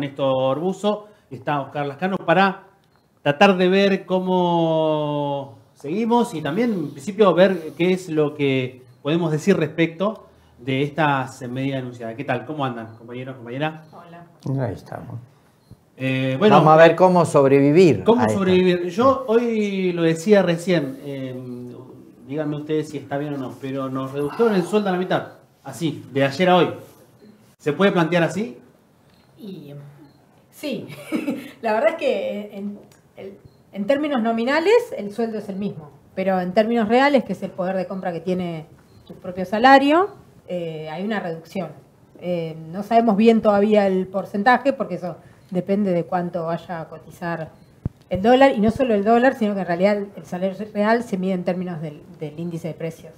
Néstor Buzo, está Oscar Lascano para tratar de ver cómo seguimos y también en principio ver qué es lo que podemos decir respecto de estas medidas anunciadas. ¿Qué tal? ¿Cómo andan, compañeros, compañera? Hola. Ahí estamos. Eh, bueno, Vamos a ver cómo sobrevivir. ¿Cómo sobrevivir? Yo hoy lo decía recién, eh, díganme ustedes si está bien o no, pero nos redujeron el sueldo a la mitad, así, de ayer a hoy. ¿Se puede plantear así? Y, sí, la verdad es que en, términos nominales el sueldo es el mismo, pero en términos reales, que es el poder de compra que tiene tu propio salario, eh, hay una reducción. Eh, no sabemos bien todavía el porcentaje porque eso depende de cuánto vaya a cotizar el dólar, y no solo el dólar, sino que en realidad el salario real se mide en términos del, índice de precios.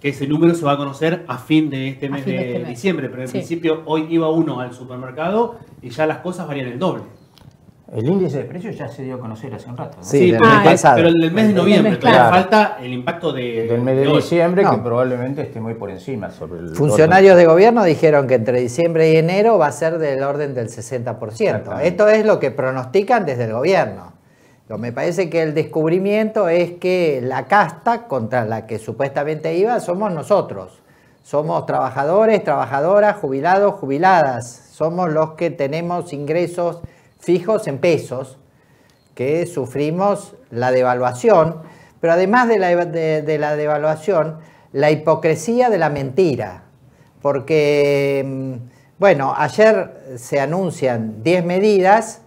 Que ese número se va a conocer a fin de este mes de, este diciembre, pero en principio hoy iba uno al supermercado y ya las cosas varían el doble. El índice de precios ya se dio a conocer hace un rato. Sí, pero, el del mes de noviembre, todavía falta el impacto de, del mes de, diciembre, que probablemente esté muy por encima. Sobre el Funcionarios de gobierno dijeron que entre diciembre y enero va a ser del orden del 60%. Esto es lo que pronostican desde el gobierno. Me parece que el descubrimiento es que la casta contra la que supuestamente iba somos nosotros. Somos trabajadores, trabajadoras, jubilados, jubiladas. Somos los que tenemos ingresos fijos en pesos, que sufrimos la devaluación, pero además de la, devaluación, la hipocresía de la mentira. Porque, mm, bueno, ayer se anuncian 10 medidas,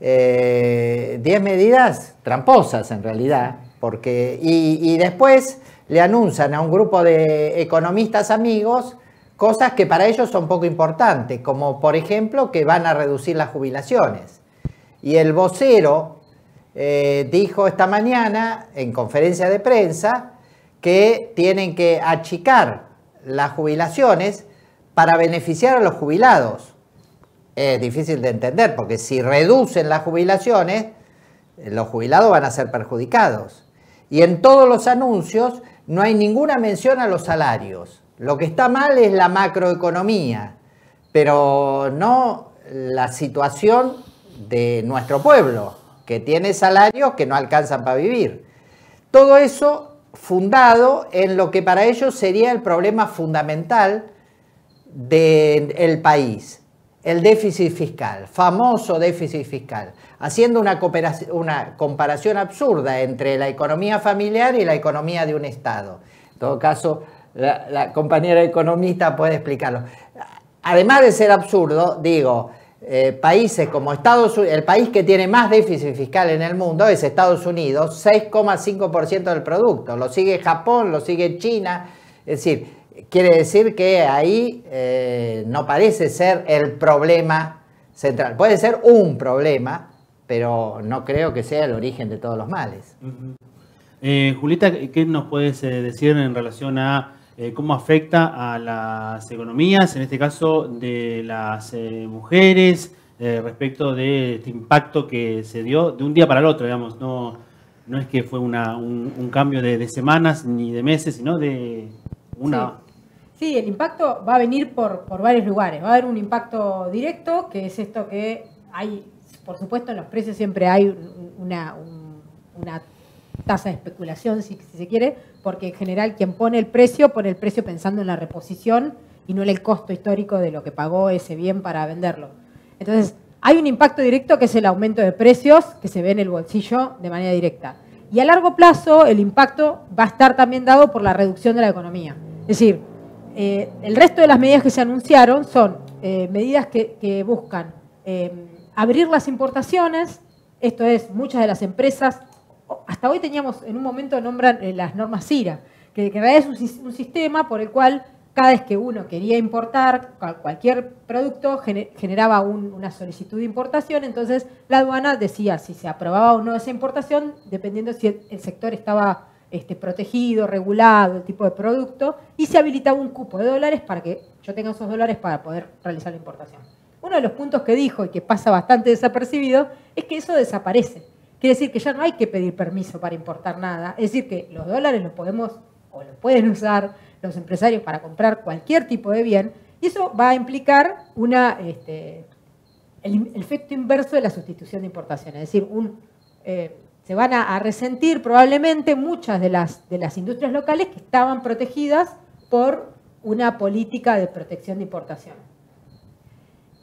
10 eh, medidas tramposas en realidad, porque, y, y después le anuncian a un grupo de economistas amigos cosas que para ellos son poco importantes, como por ejemplo que van a reducir las jubilaciones. Y el vocero eh, dijo esta mañana en conferencia de prensa que tienen que achicar las jubilaciones para beneficiar a los jubilados. Es difícil de entender porque si reducen las jubilaciones, los jubilados van a ser perjudicados. Y en todos los anuncios no hay ninguna mención a los salarios. Lo que está mal es la macroeconomía, pero no la situación de nuestro pueblo, que tiene salarios que no alcanzan para vivir. Todo eso fundado en lo que para ellos sería el problema fundamental del país, el déficit fiscal, famoso déficit fiscal, haciendo una, una comparación absurda entre la economía familiar y la economía de un Estado. En todo caso, la, compañera economista puede explicarlo. Además de ser absurdo, digo, eh, países como Estados Unidos, el país que tiene más déficit fiscal en el mundo es Estados Unidos, 6,5% del producto. Lo sigue Japón, lo sigue China. Es decir, quiere decir que ahí eh, no parece ser el problema central. Puede ser un problema, pero no creo que sea el origen de todos los males. Eh, Julita, ¿qué nos puedes decir en relación a eh, cómo afecta a las economías, en este caso de las eh, mujeres, eh, respecto de este impacto que se dio de un día para el otro, digamos, no, no es que fue un, cambio de, semanas ni de meses, sino de una... Sí. El impacto va a venir por, varios lugares. Va a haber un impacto directo, que es esto que hay, por supuesto, en los precios siempre hay una, una tasa de especulación, si, se quiere, porque en general quien pone el precio, pone el precio pensando en la reposición y no en el costo histórico de lo que pagó ese bien para venderlo. Entonces, hay un impacto directo que es el aumento de precios que se ve en el bolsillo de manera directa. Y a largo plazo, el impacto va a estar también dado por la reducción de la economía. Es decir, eh, el resto de las medidas que se anunciaron son eh, medidas que, buscan eh, abrir las importaciones, esto es, muchas de las empresas hasta hoy teníamos, en un momento nombran las normas CIRA, que, en realidad es un, sistema por el cual cada vez que uno quería importar cualquier producto generaba una solicitud de importación, entonces la aduana decía si se aprobaba o no esa importación, dependiendo si el, sector estaba este, protegido, regulado, el tipo de producto, y se habilitaba un cupo de dólares para que yo tenga esos dólares para poder realizar la importación. Uno de los puntos que dijo y que pasa bastante desapercibido es que eso desaparece. Quiere decir que ya no hay que pedir permiso para importar nada. Es decir, que los dólares los podemos o los pueden usar los empresarios para comprar cualquier tipo de bien y eso va a implicar una, este, el, efecto inverso de la sustitución de importación. Es decir, eh, se van a, resentir probablemente muchas de las, de las industrias locales que estaban protegidas por una política de protección de importación.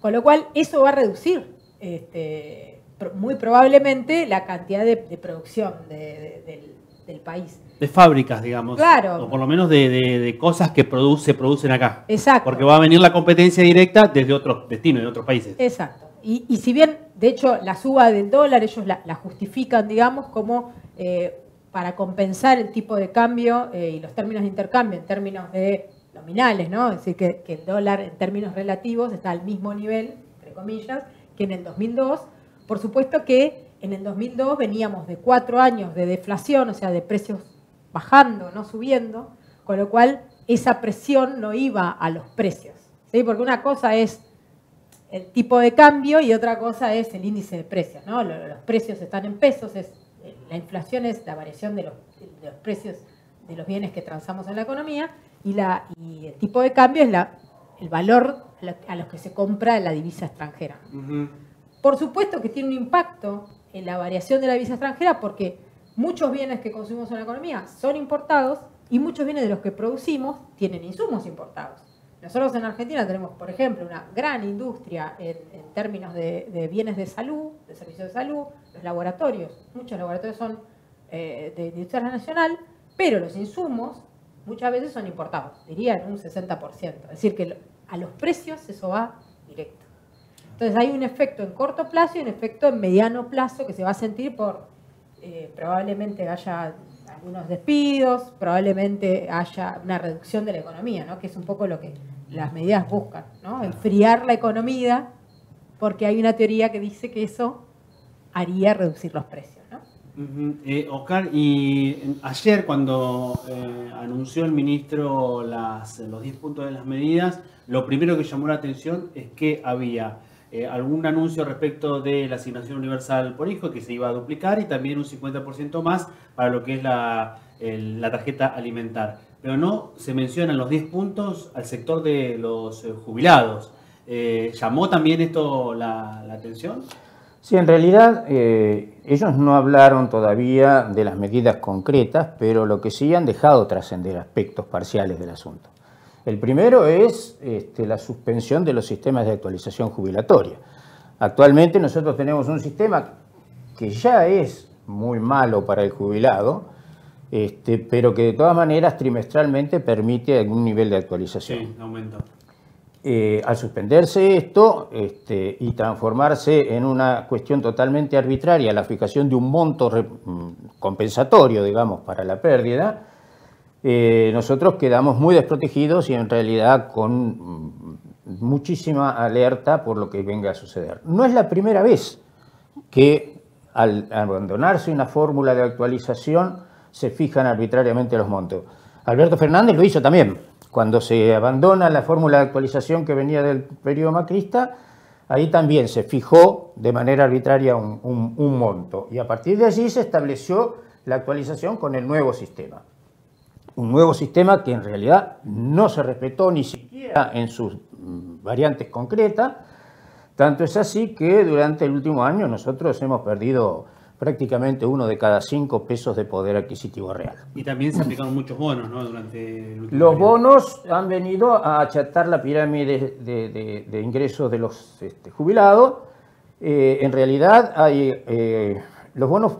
Con lo cual, eso va a reducir este, muy probablemente la cantidad de, producción del, país. De fábricas, digamos. Claro. O por lo menos de, cosas que se producen acá. Exacto. Porque va a venir la competencia directa desde otros destinos, de otros países. Exacto. Y, si bien, de hecho, la suba del dólar, ellos la, justifican, digamos, como eh, para compensar el tipo de cambio eh, y los términos de intercambio en términos de nominales, ¿no? Es decir, que, que el dólar en términos relativos está al mismo nivel, entre comillas, que en el 2002. Por supuesto que en el 2002 veníamos de cuatro años de deflación, o sea, de precios bajando, no subiendo, con lo cual esa presión no iba a los precios. ¿sí? Porque una cosa es el tipo de cambio y otra cosa es el índice de precios. ¿no? Los precios están en pesos, es, la inflación es la variación de los, precios de los bienes que transamos en la economía y, la, y el tipo de cambio es la, el valor a los que se compra la divisa extranjera. Por supuesto que tiene un impacto en la variación de la divisa extranjera porque muchos bienes que consumimos en la economía son importados y muchos bienes de los que producimos tienen insumos importados. Nosotros en Argentina tenemos, por ejemplo, una gran industria en, términos de, bienes de salud, de servicios de salud, los laboratorios. Muchos laboratorios son eh, de industria nacional, pero los insumos muchas veces son importados, diría en un 60%. Es decir, que a los precios eso va directo. Entonces hay un efecto en corto plazo y un efecto en mediano plazo que se va a sentir por, eh, probablemente haya algunos despidos, probablemente haya una reducción de la economía, ¿no? que es un poco lo que las medidas buscan, ¿no? enfriar la economía, porque hay una teoría que dice que eso haría reducir los precios. Eh, Oscar, y ayer cuando eh, anunció el ministro las, los 10 puntos de las medidas, lo primero que llamó la atención es que había eh, algún anuncio respecto de la asignación universal por hijo que se iba a duplicar y también un 50% más para lo que es la, la tarjeta alimentar. Pero no se mencionan los 10 puntos al sector de los jubilados. ¿Llamó también esto la, la atención? Sí, en realidad eh, ellos no hablaron todavía de las medidas concretas, pero lo que sí han dejado trascender aspectos parciales del asunto. El primero es este, la suspensión de los sistemas de actualización jubilatoria. Actualmente nosotros tenemos un sistema que ya es muy malo para el jubilado, este, pero que de todas maneras trimestralmente permite algún nivel de actualización. Sí, aumento. Eh, al suspenderse esto este, y transformarse en una cuestión totalmente arbitraria, la fijación de un monto mm, compensatorio, digamos, para la pérdida, eh, nosotros quedamos muy desprotegidos y en realidad con mm, muchísima alerta por lo que venga a suceder. No es la primera vez que al abandonarse una fórmula de actualización se fijan arbitrariamente los montos. Alberto Fernández lo hizo también cuando se abandona la fórmula de actualización que venía del periodo macrista, ahí también se fijó de manera arbitraria un, monto y a partir de allí se estableció la actualización con el nuevo sistema. Un nuevo sistema que en realidad no se respetó ni siquiera en sus mm, variantes concretas, tanto es así que durante el último año nosotros hemos perdido prácticamente uno de cada cinco pesos de poder adquisitivo real. Y también se aplicaron muchos bonos, ¿no? Durante los bonos han venido a achatar la pirámide de, ingresos de los este, jubilados. Eh, en realidad, hay, eh, los bonos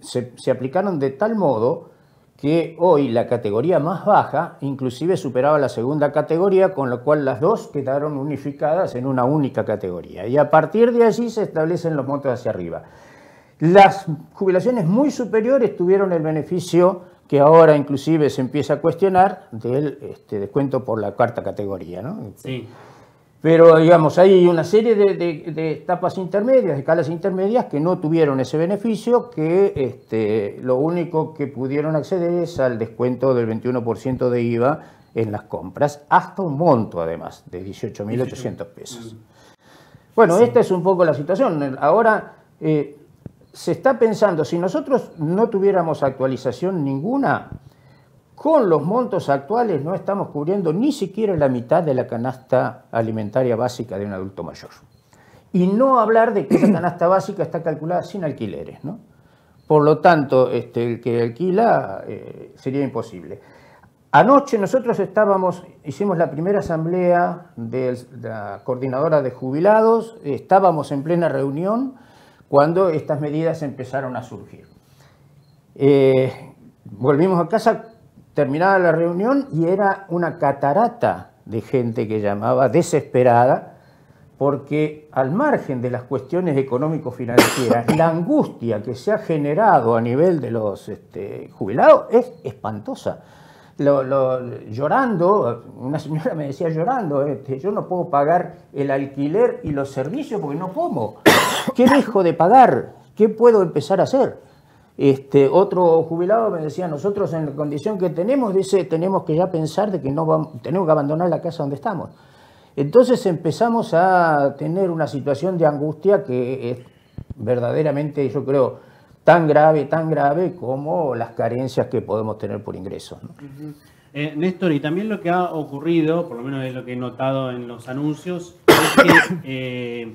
se, se aplicaron de tal modo que hoy la categoría más baja inclusive superaba la segunda categoría, con lo cual las dos quedaron unificadas en una única categoría. Y a partir de allí se establecen los montos hacia arriba. Las jubilaciones muy superiores tuvieron el beneficio que ahora inclusive se empieza a cuestionar del este, descuento por la cuarta categoría. ¿no? Sí. Pero digamos, hay una serie de, etapas intermedias, de escalas intermedias que no tuvieron ese beneficio, que este, lo único que pudieron acceder es al descuento del 21% de IVA en las compras, hasta un monto además de 18.800 pesos. Bueno, esta es un poco la situación. Ahora, eh, se está pensando, si nosotros no tuviéramos actualización ninguna, con los montos actuales no estamos cubriendo ni siquiera la mitad de la canasta alimentaria básica de un adulto mayor. y no hablar de que esa canasta básica está calculada sin alquileres. ¿no? Por lo tanto, este, el que alquila eh, sería imposible. Anoche nosotros estábamos, hicimos la primera asamblea de la coordinadora de jubilados, estábamos en plena reunión cuando estas medidas empezaron a surgir. Eh, volvimos a casa terminada la reunión y era una catarata de gente que llamaba desesperada porque al margen de las cuestiones económico-financieras, la angustia que se ha generado a nivel de los este, jubilados es espantosa. Llorando, una señora me decía llorando, este, yo no puedo pagar el alquiler y los servicios porque no como. ¿Qué dejo de pagar? ¿Qué puedo empezar a hacer? Este, otro jubilado me decía, nosotros en la condición que tenemos, dice, tenemos que ya pensar de que no vamos, tenemos que abandonar la casa donde estamos. Entonces empezamos a tener una situación de angustia que es verdaderamente, yo creo, tan grave, tan grave como las carencias que podemos tener por ingresos. Eh, Néstor, y también lo que ha ocurrido, por lo menos es lo que he notado en los anuncios, es que eh,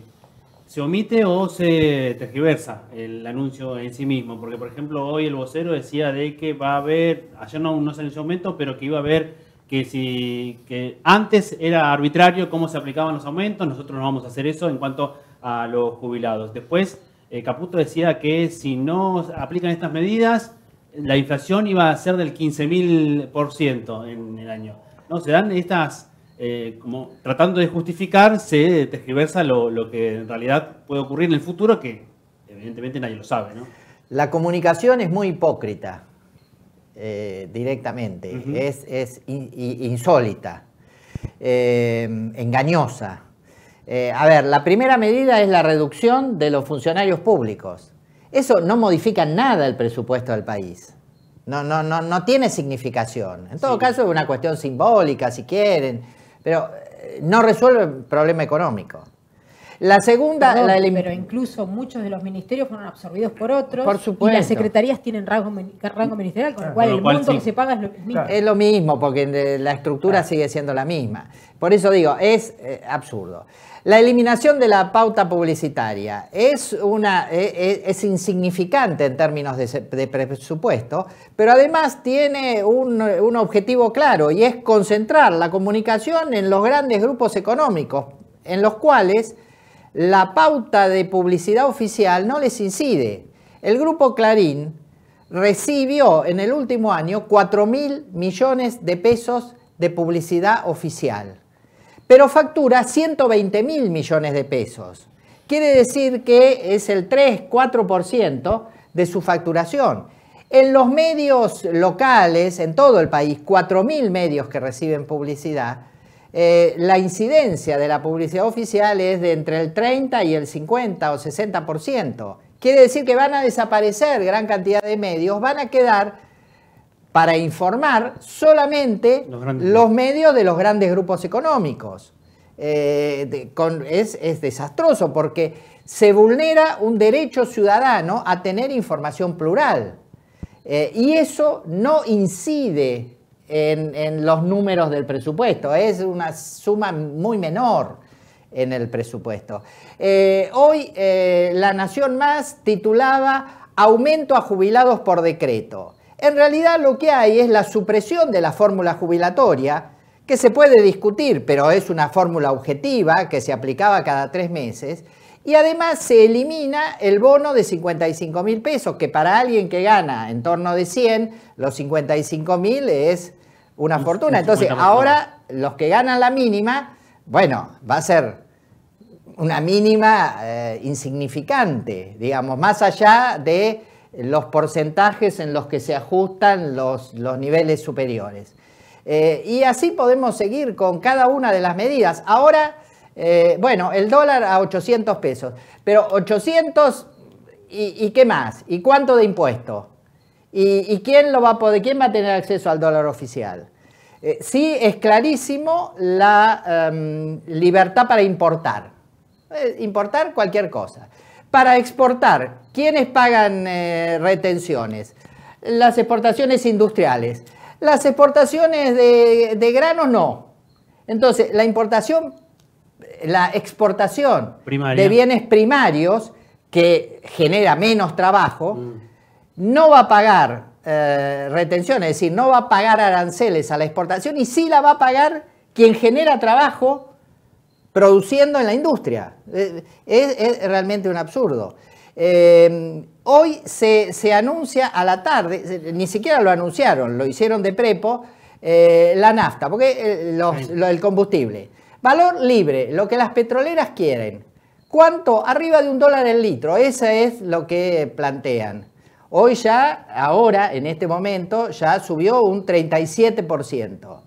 se omite o se tergiversa el anuncio en sí mismo. Porque, por ejemplo, hoy el vocero decía de que va a haber, ayer no, no en ese momento, pero que iba a haber que si que antes era arbitrario cómo se aplicaban los aumentos, nosotros no vamos a hacer eso en cuanto a los jubilados. Después, eh, Caputo decía que si no aplican estas medidas, la inflación iba a ser del 15.000% en el año. ¿No? Se dan estas, eh, como tratando de justificar, se tergiversa lo, lo que en realidad puede ocurrir en el futuro, que evidentemente nadie lo sabe. ¿no? La comunicación es muy hipócrita. Eh, directamente, es, insólita, eh, engañosa. Eh, a ver, la primera medida es la reducción de los funcionarios públicos. Eso no modifica nada el presupuesto del país. No, no, no, no tiene significación. En todo caso es una cuestión simbólica, si quieren, pero no resuelve el problema económico. La segunda, la Pero incluso muchos de los ministerios fueron absorbidos por otros. Por supuesto. Y las secretarías tienen rango, ministerial, con lo cual el monto que se paga es lo mismo. Es lo mismo, porque la estructura sigue siendo la misma. Por eso digo, es eh, absurdo. La eliminación de la pauta publicitaria es, una, e, e, es, insignificante en términos de, presupuesto, pero además tiene un, un objetivo claro y es concentrar la comunicación en los grandes grupos económicos, en los cuales la pauta de publicidad oficial no les incide. El grupo Clarín recibió en el último año 4 mil millones de pesos de publicidad oficial, pero factura 120 mil millones de pesos. Quiere decir que es el 3-4% de su facturación. En los medios locales, en todo el país, 4 mil medios que reciben publicidad, eh, la incidencia de la publicidad oficial es de entre el 30 y el 50 o 60%. Quiere decir que van a desaparecer gran cantidad de medios, van a quedar para informar solamente los, medios de los grandes grupos económicos. Eh, es, desastroso porque se vulnera un derecho ciudadano a tener información plural. Eh, y eso no incide en, los números del presupuesto, es una suma muy menor en el presupuesto. Eh, hoy eh, La Nación Más titulaba Aumento a jubilados por decreto. En realidad lo que hay es la supresión de la fórmula jubilatoria, que se puede discutir, pero es una fórmula objetiva que se aplicaba cada tres meses, y además se elimina el bono de 55 mil pesos, que para alguien que gana en torno de 100, los 55 mil es una fortuna. Entonces, ahora los que ganan la mínima, bueno, va a ser una mínima eh, insignificante, digamos, más allá de los porcentajes en los que se ajustan los, los niveles superiores. Eh, y así podemos seguir con cada una de las medidas. Ahora, eh, bueno, el dólar a 800 pesos, pero 800 y, qué más? ¿Y cuánto de impuesto? ¿Y, quién lo va a poder, quién va a tener acceso al dólar oficial? Eh, sí es clarísimo la em, libertad para importar. Eh, importar cualquier cosa. Para exportar, ¿quiénes pagan eh, retenciones? Las exportaciones industriales. Las exportaciones de, de granos no. Entonces, la importación la exportación Primaria. de bienes primarios que genera menos trabajo, no va a pagar eh, retención, es decir, no va a pagar aranceles a la exportación y sí la va a pagar quien genera trabajo produciendo en la industria. Eh, Es, es realmente un absurdo. Eh, hoy se, se anuncia a la tarde, ni siquiera lo anunciaron, lo hicieron de prepo, eh, la nafta, porque los- lo- el combustible. Valor libre, lo que las petroleras quieren. ¿Cuánto? Arriba de un dólar el litro. Eso es lo que plantean. Hoy ya, ahora, en este momento, ya subió un 37%.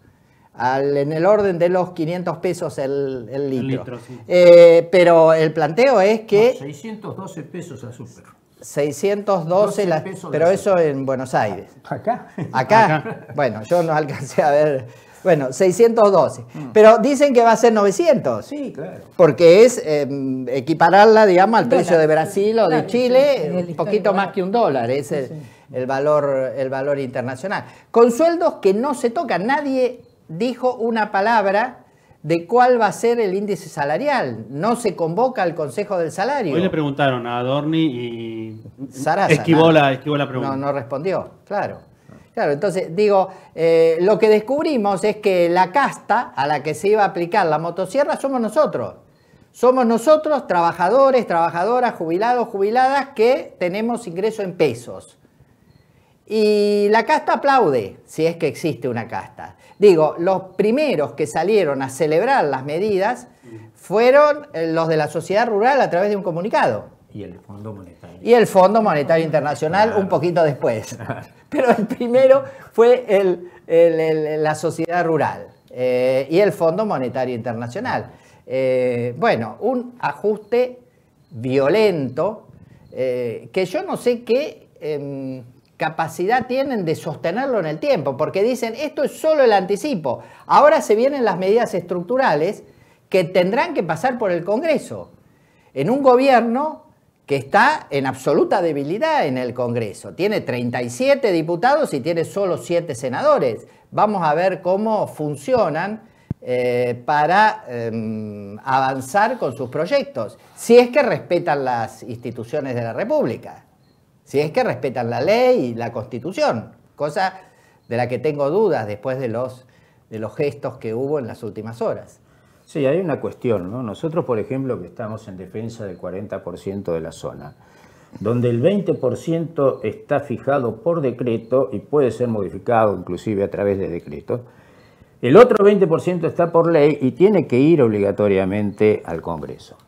Al- en el orden de los 500 pesos el, el litro. litro, sí. Eh, pero el planteo es que... No, 612 pesos a super. 612, la- 12 pesos pero eso en Buenos Aires. Acá. Acá, Acá. bueno, yo no alcancé a ver, bueno, 612. Pero dicen que va a ser 900. Sí, claro. Porque es eh, equipararla, digamos, al precio de Brasil o de claro, Chile, un poquito más que un dólar, es el, el valor, el valor internacional. Con sueldos que no se tocan, nadie dijo una palabra de cuál va a ser el índice salarial. No se convoca al Consejo del Salario. Hoy le preguntaron a Adorni y Sarasa, esquivó, la, esquivó la pregunta. No, no respondió, claro. Claro, entonces digo, eh, lo que descubrimos es que la casta a la que se iba a aplicar la motosierra somos nosotros. Somos nosotros, trabajadores, trabajadoras, jubilados, jubiladas, que tenemos ingreso en pesos. Y la casta aplaude, si es que existe una casta. Digo, los primeros que salieron a celebrar las medidas fueron eh, los de la sociedad rural a través de un comunicado Y el Fondo Monetario. y el Fondo Monetario Internacional un poquito después. Pero el primero fue el- el- el- la sociedad rural eh, y el Fondo Monetario Internacional. Eh, bueno, un ajuste violento eh, que yo no sé qué em, capacidad tienen de sostenerlo en el tiempo, porque dicen, esto es solo el anticipo, ahora se vienen las medidas estructurales que tendrán que pasar por el Congreso en un gobierno que está en absoluta debilidad en el Congreso. Tiene 37 diputados y tiene solo 7 senadores. Vamos a ver cómo funcionan eh, para eh, avanzar con sus proyectos, si es que respetan las instituciones de la República, si es que respetan la ley y la Constitución, cosa de la que tengo dudas después de los, de los gestos que hubo en las últimas horas. Sí, hay una cuestión, ¿no? Nosotros, por ejemplo, que estamos en defensa del 40% de la zona, donde el 20% está fijado por decreto y puede ser modificado inclusive a través de decretos, el otro 20% está por ley y tiene que ir obligatoriamente al Congreso.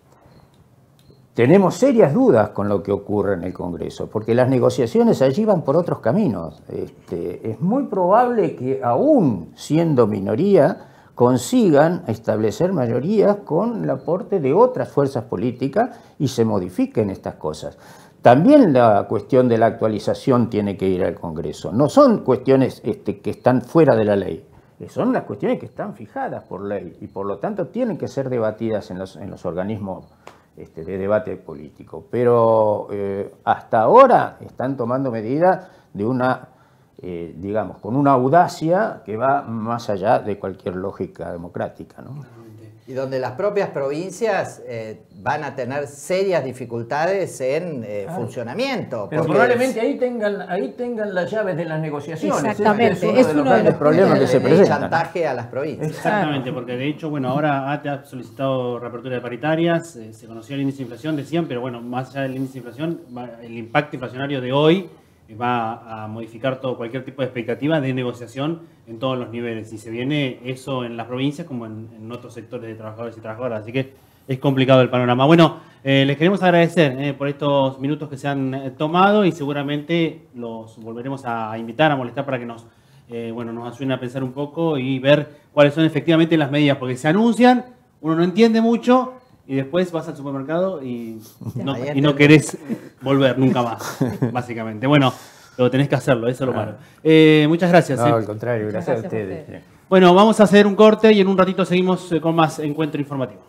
Tenemos serias dudas con lo que ocurre en el Congreso, porque las negociaciones allí van por otros caminos. Este, es muy probable que aún siendo minoría consigan establecer mayorías con el aporte de otras fuerzas políticas y se modifiquen estas cosas. También la cuestión de la actualización tiene que ir al Congreso. No son cuestiones este, que están fuera de la ley, son las cuestiones que están fijadas por ley y por lo tanto tienen que ser debatidas en los, en los organismos este, de debate político. Pero eh, hasta ahora están tomando medidas de una, eh, digamos, con una audacia que va más allá de cualquier lógica democrática. ¿no? Y donde las propias provincias eh, van a tener serias dificultades en eh, funcionamiento. Pero porque probablemente ahí tengan, ahí tengan las llaves de las negociaciones. Exactamente, es es uno uno de los de grandes los problemas que el- se el presentan. chantaje a las provincias. Exactamente, porque de hecho, bueno, ahora ATE ha solicitado reapertura de paritarias, eh, se conoció el índice de inflación, decían, pero bueno, más allá del índice de inflación, el impacto inflacionario de hoy va a modificar todo cualquier tipo de expectativa de negociación en todos los niveles. Y se viene eso en las provincias como en, otros sectores de trabajadores y trabajadoras. Así que es complicado el panorama. Bueno, eh, les queremos agradecer eh, por estos minutos que se han eh, tomado y seguramente los volveremos a invitar, a molestar para que nos eh, bueno, nos ayuden a pensar un poco y ver cuáles son efectivamente las medidas, porque se anuncian, uno no entiende mucho y después vas al supermercado y no, y no querés volver nunca más, básicamente. Bueno, pero tenés que hacerlo, eso es lo malo. Eh, muchas gracias. No, eh. al contrario, gracias, gracias a a ustedes. ustedes. Bueno, vamos a hacer un corte y en un ratito seguimos eh, con más encuentro informativo.